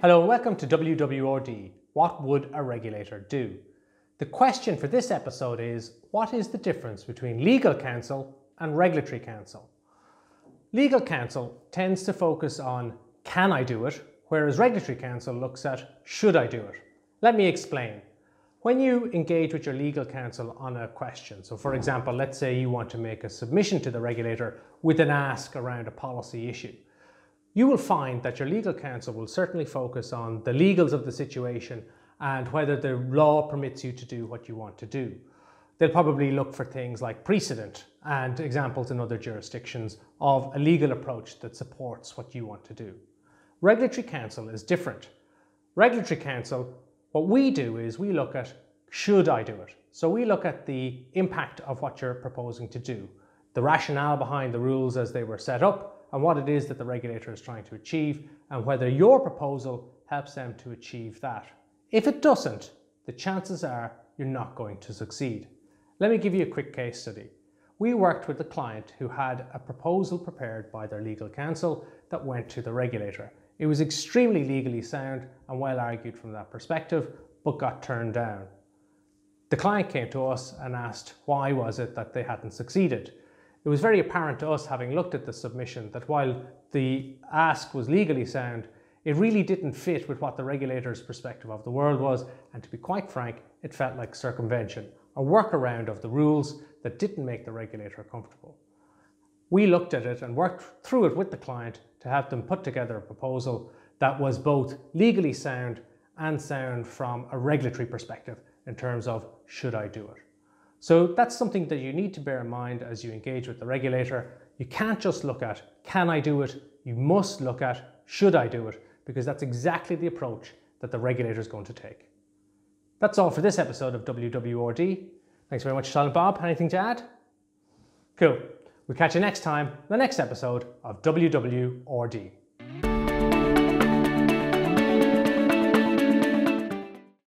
Hello and welcome to WWRD. What would a regulator do? The question for this episode is what is the difference between legal counsel and regulatory counsel? Legal counsel tends to focus on can I do it, whereas regulatory counsel looks at should I do it. Let me explain. When you engage with your legal counsel on a question, so for example, let's say you want to make a submission to the regulator with an ask around a policy issue, you will find that your legal counsel will certainly focus on the legals of the situation and whether the law permits you to do what you want to do. They'll probably look for things like precedent and examples in other jurisdictions of a legal approach that supports what you want to do. Regulatory counsel is different. Regulatory counsel what we do is we look at should I do it? So we look at the impact of what you're proposing to do, the rationale behind the rules as they were set up, and what it is that the regulator is trying to achieve, and whether your proposal helps them to achieve that. If it doesn't, the chances are you're not going to succeed. Let me give you a quick case study. We worked with a client who had a proposal prepared by their legal counsel that went to the regulator. It was extremely legally sound and well argued from that perspective, but got turned down. The client came to us and asked why was it that they hadn't succeeded. It was very apparent to us, having looked at the submission, that while the ask was legally sound, it really didn't fit with what the regulator's perspective of the world was, and to be quite frank, it felt like circumvention, a workaround of the rules that didn't make the regulator comfortable. We looked at it and worked through it with the client to help them put together a proposal that was both legally sound and sound from a regulatory perspective in terms of should I do it. So that's something that you need to bear in mind as you engage with the regulator. You can't just look at can I do it, you must look at should I do it because that's exactly the approach that the regulator is going to take. That's all for this episode of WWRD. Thanks very much, Silent Bob. Anything to add? Cool. We'll catch you next time, the next episode of WWRD.